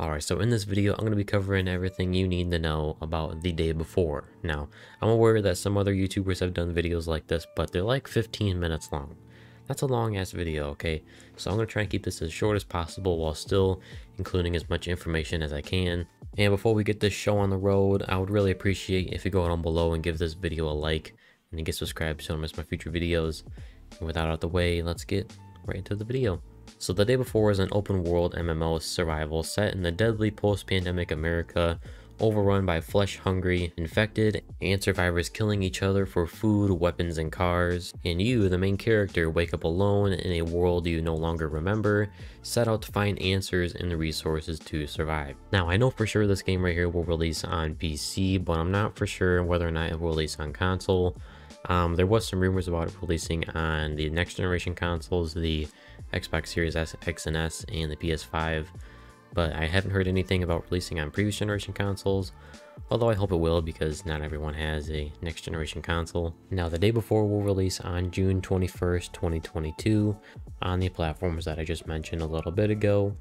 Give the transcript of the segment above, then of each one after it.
Alright, so in this video, I'm going to be covering everything you need to know about the day before. Now, I'm aware that some other YouTubers have done videos like this, but they're like 15 minutes long. That's a long ass video, okay? So I'm going to try and keep this as short as possible while still including as much information as I can. And before we get this show on the road, I would really appreciate if you go down below and give this video a like and get subscribed so you don't miss my future videos. And with that out the way, let's get right into the video. So the day before is an open world MMO survival set in the deadly post-pandemic America, overrun by flesh-hungry, infected, and survivors killing each other for food, weapons, and cars. And you, the main character, wake up alone in a world you no longer remember, set out to find answers and the resources to survive. Now, I know for sure this game right here will release on PC, but I'm not for sure whether or not it will release on console. Um, there was some rumors about it releasing on the next generation consoles, the Xbox Series S, X and S, and the PS5, but I haven't heard anything about releasing on previous generation consoles, although I hope it will because not everyone has a next generation console. Now the day before will release on June 21st, 2022 on the platforms that I just mentioned a little bit ago.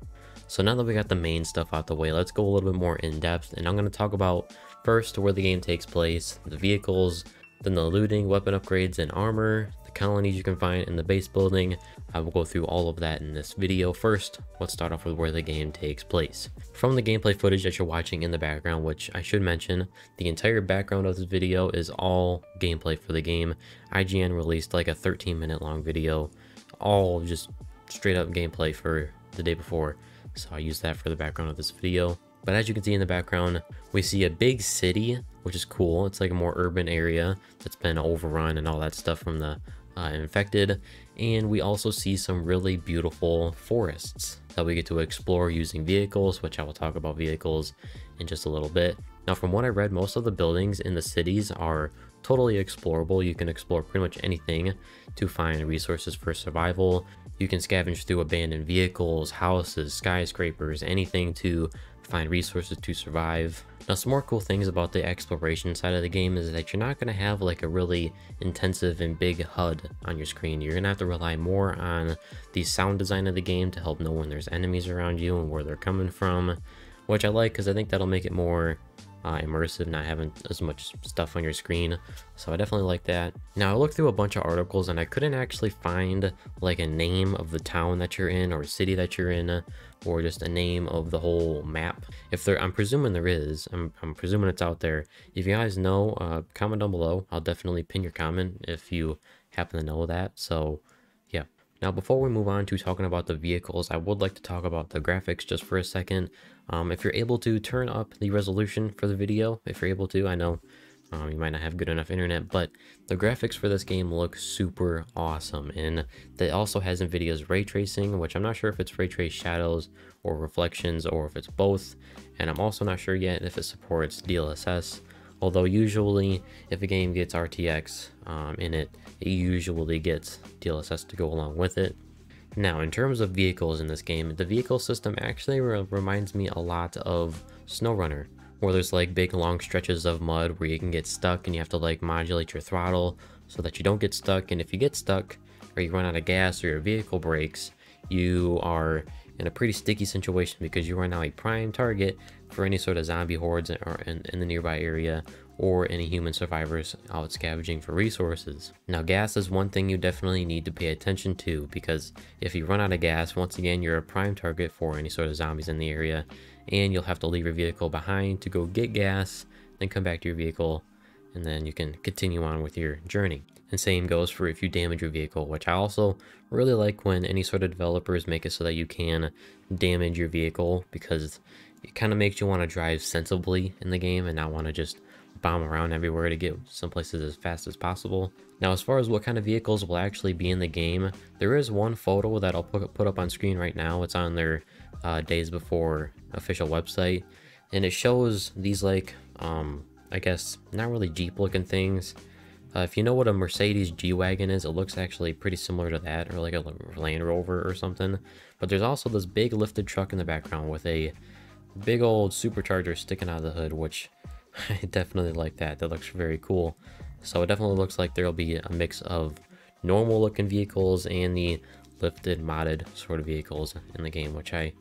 So now that we got the main stuff out the way, let's go a little bit more in depth and I'm going to talk about first where the game takes place, the vehicles, then the looting, weapon upgrades, and armor, the colonies you can find in the base building. I will go through all of that in this video. First, let's start off with where the game takes place. From the gameplay footage that you're watching in the background, which I should mention, the entire background of this video is all gameplay for the game. IGN released like a 13 minute long video, all just straight up gameplay for the day before. So I use that for the background of this video. But as you can see in the background, we see a big city, which is cool. It's like a more urban area that's been overrun and all that stuff from the uh, infected. And we also see some really beautiful forests that we get to explore using vehicles, which I will talk about vehicles in just a little bit. Now, from what I read, most of the buildings in the cities are totally explorable. You can explore pretty much anything to find resources for survival. You can scavenge through abandoned vehicles, houses, skyscrapers, anything to find resources to survive. Now some more cool things about the exploration side of the game is that you're not going to have like a really intensive and big HUD on your screen. You're going to have to rely more on the sound design of the game to help know when there's enemies around you and where they're coming from, which I like because I think that'll make it more uh, immersive, not having as much stuff on your screen. So I definitely like that. Now I looked through a bunch of articles and I couldn't actually find like a name of the town that you're in or city that you're in or just a name of the whole map. If there, I'm presuming there is, I'm, I'm presuming it's out there. If you guys know, uh, comment down below. I'll definitely pin your comment if you happen to know that. So. Now, before we move on to talking about the vehicles, I would like to talk about the graphics just for a second. Um, if you're able to turn up the resolution for the video, if you're able to, I know um, you might not have good enough internet, but the graphics for this game look super awesome. And it also has NVIDIA's ray tracing, which I'm not sure if it's ray trace shadows or reflections or if it's both. And I'm also not sure yet if it supports DLSS. Although usually if a game gets RTX um, in it, it usually gets DLSS to go along with it. Now, in terms of vehicles in this game, the vehicle system actually re reminds me a lot of SnowRunner where there's like big long stretches of mud where you can get stuck and you have to like modulate your throttle so that you don't get stuck. And if you get stuck or you run out of gas or your vehicle breaks, you are in a pretty sticky situation because you are now a prime target for any sort of zombie hordes in, in the nearby area or any human survivors out scavenging for resources. Now gas is one thing you definitely need to pay attention to because if you run out of gas, once again you're a prime target for any sort of zombies in the area and you'll have to leave your vehicle behind to go get gas, then come back to your vehicle and then you can continue on with your journey. And same goes for if you damage your vehicle, which I also really like when any sort of developers make it so that you can damage your vehicle because it kind of makes you want to drive sensibly in the game and not want to just bomb around everywhere to get some places as fast as possible. Now, as far as what kind of vehicles will actually be in the game, there is one photo that I'll put, up on screen right now. It's on their uh, Days Before official website, and it shows these like, um, I guess, not really Jeep looking things. Uh, if you know what a Mercedes G-Wagon is, it looks actually pretty similar to that, or like a Land Rover or something. But there's also this big lifted truck in the background with a big old supercharger sticking out of the hood, which I definitely like that. That looks very cool. So it definitely looks like there'll be a mix of normal looking vehicles and the lifted modded sort of vehicles in the game, which I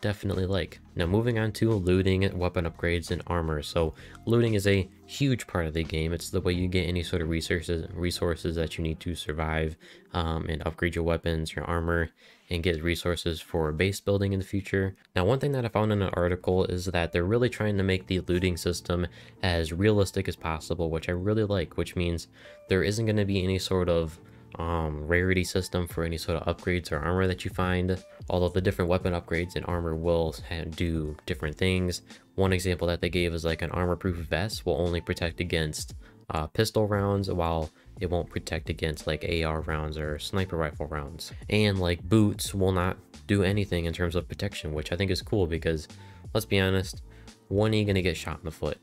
definitely like. Now moving on to looting, weapon upgrades, and armor. So looting is a huge part of the game. It's the way you get any sort of resources resources that you need to survive um, and upgrade your weapons, your armor, and get resources for base building in the future. Now one thing that I found in an article is that they're really trying to make the looting system as realistic as possible, which I really like, which means there isn't going to be any sort of um, rarity system for any sort of upgrades or armor that you find. Although the different weapon upgrades and armor will do different things. One example that they gave is like an armor proof vest will only protect against uh, pistol rounds while it won't protect against like AR rounds or sniper rifle rounds. And like boots will not do anything in terms of protection, which I think is cool because let's be honest, when are you gonna get shot in the foot?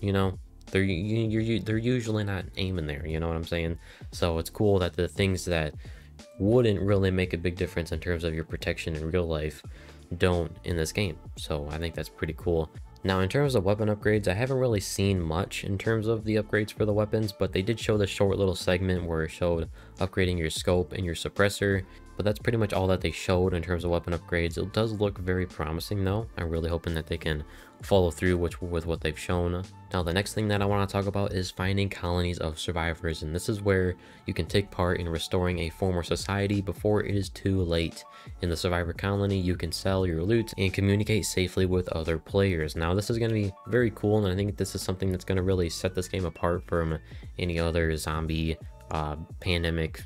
You know, they're you, they're usually not aiming there. You know what I'm saying? So it's cool that the things that wouldn't really make a big difference in terms of your protection in real life don't in this game. So I think that's pretty cool. Now in terms of weapon upgrades, I haven't really seen much in terms of the upgrades for the weapons, but they did show the short little segment where it showed upgrading your scope and your suppressor but that's pretty much all that they showed in terms of weapon upgrades. It does look very promising though. I'm really hoping that they can follow through with, with what they've shown. Now the next thing that I want to talk about is finding colonies of survivors and this is where you can take part in restoring a former society before it is too late. In the survivor colony you can sell your loot and communicate safely with other players. Now this is going to be very cool and I think this is something that's going to really set this game apart from any other zombie uh, pandemic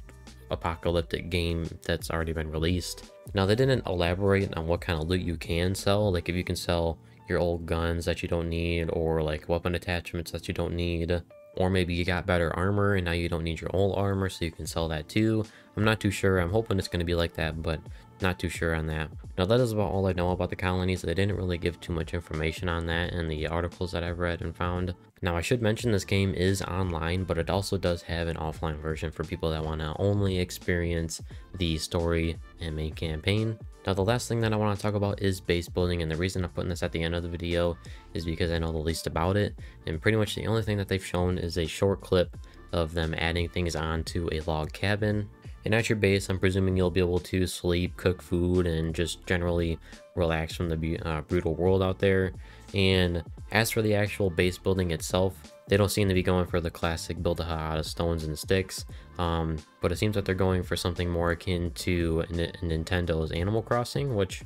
apocalyptic game that's already been released. Now they didn't elaborate on what kind of loot you can sell, like if you can sell your old guns that you don't need or like weapon attachments that you don't need or maybe you got better armor and now you don't need your old armor so you can sell that too. I'm not too sure. I'm hoping it's going to be like that, but not too sure on that. Now that is about all I know about the colonies. They didn't really give too much information on that in the articles that I've read and found. Now I should mention this game is online, but it also does have an offline version for people that want to only experience the story and main campaign. Now the last thing that I want to talk about is base building and the reason I'm putting this at the end of the video is because I know the least about it and pretty much the only thing that they've shown is a short clip of them adding things onto a log cabin and at your base, I'm presuming you'll be able to sleep, cook food, and just generally relax from the uh, brutal world out there. And as for the actual base building itself, they don't seem to be going for the classic build a hut out of stones and sticks, um, but it seems that they're going for something more akin to N Nintendo's Animal Crossing, which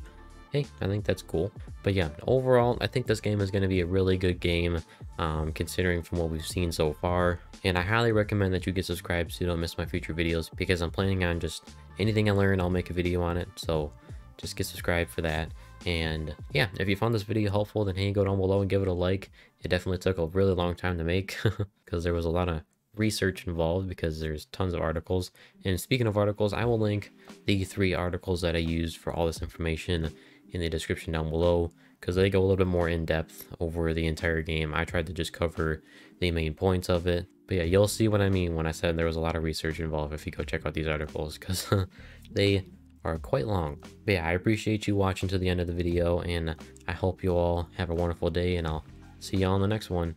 hey, I think that's cool. But yeah, overall, I think this game is going to be a really good game, um, considering from what we've seen so far. And I highly recommend that you get subscribed so you don't miss my future videos, because I'm planning on just anything I learn, I'll make a video on it. So just get subscribed for that. And yeah, if you found this video helpful, then hey, go down below and give it a like. It definitely took a really long time to make, because there was a lot of research involved because there's tons of articles. And speaking of articles, I will link the three articles that I used for all this information in the description down below because they go a little bit more in depth over the entire game. I tried to just cover the main points of it. But yeah, you'll see what I mean when I said there was a lot of research involved if you go check out these articles because they are quite long. But yeah, I appreciate you watching to the end of the video and I hope you all have a wonderful day and I'll see you all on the next one.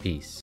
Peace.